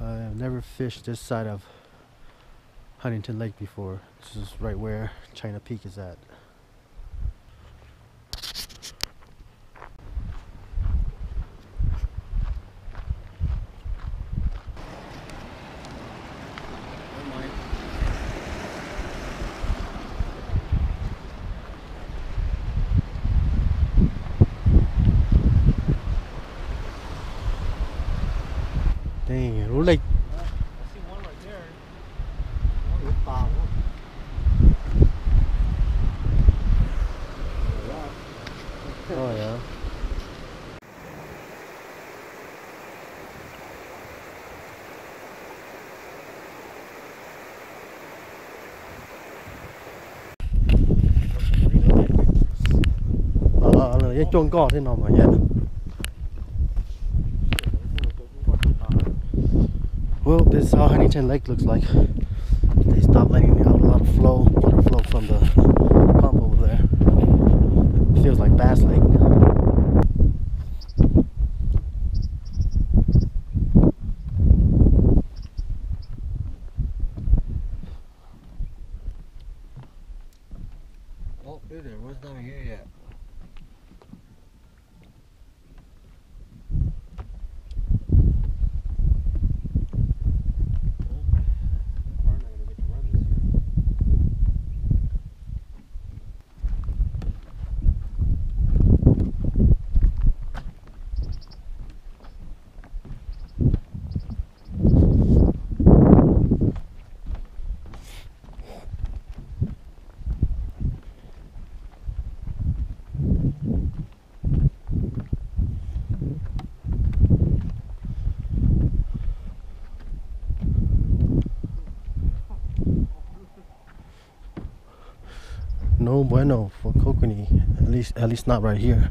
I've never fished this side of Huntington Lake before. This is right where China Peak is at. Dang, it looked like I see one right there. One with bow. oh yeah. Ờ, ờ, ờ là cái chuông cò thế nào mà vậy? Well, this uh, is how Huntington Lake looks like. They stopped letting out a lot of flow, water flow from the pump over there. feels like Bass Lake. Oh, dude, there was not here yet. No bueno for kokanee. At least, at least not right here.